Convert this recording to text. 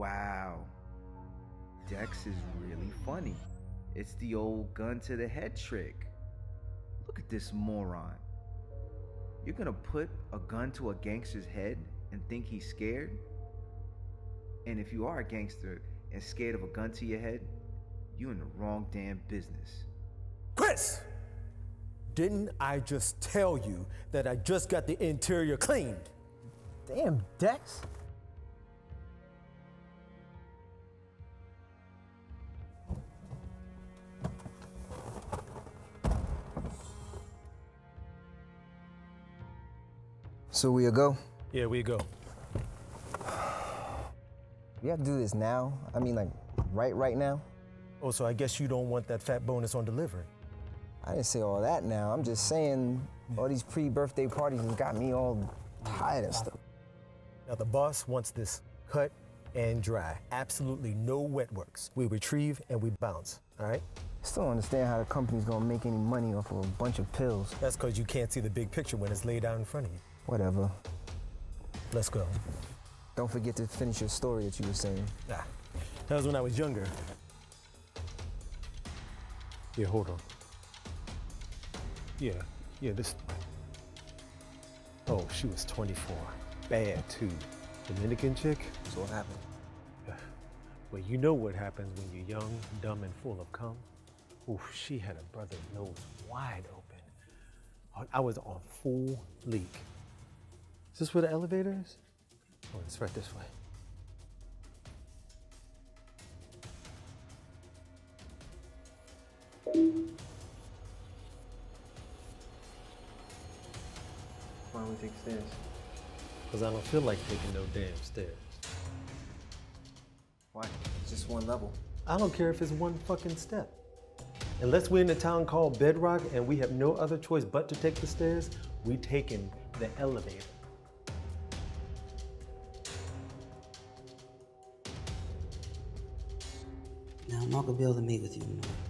Wow. Dex is really funny. It's the old gun to the head trick. Look at this moron. You're gonna put a gun to a gangster's head and think he's scared? And if you are a gangster and scared of a gun to your head, you're in the wrong damn business. Chris! Didn't I just tell you that I just got the interior cleaned? Damn, Dex. So we a go? Yeah, we go. We have to do this now? I mean, like, right, right now? Oh, so I guess you don't want that fat bonus on delivery. I didn't say all that now. I'm just saying all these pre-birthday parties have got me all tired and stuff. Now, the boss wants this cut and dry. Absolutely no wet works. We retrieve and we bounce, all right? Still don't understand how the company's gonna make any money off of a bunch of pills. That's because you can't see the big picture when it's laid out in front of you. Whatever. Let's go. Don't forget to finish your story that you were saying. Ah, that was when I was younger. Yeah, hold on. Yeah, yeah, this. Oh, she was 24. Bad, too. Dominican chick? So what happened? Well, you know what happens when you're young, dumb, and full of cum. Oof, she had a brother's nose wide open. I was on full leak. Is this where the elevator is? Oh, it's right this way. Why don't we take stairs? Because I don't feel like taking no damn stairs. Why? It's just one level. I don't care if it's one fucking step. Unless we're in a town called Bedrock and we have no other choice but to take the stairs, we taking the elevator. Now, I'm not gonna be able to meet with you tomorrow.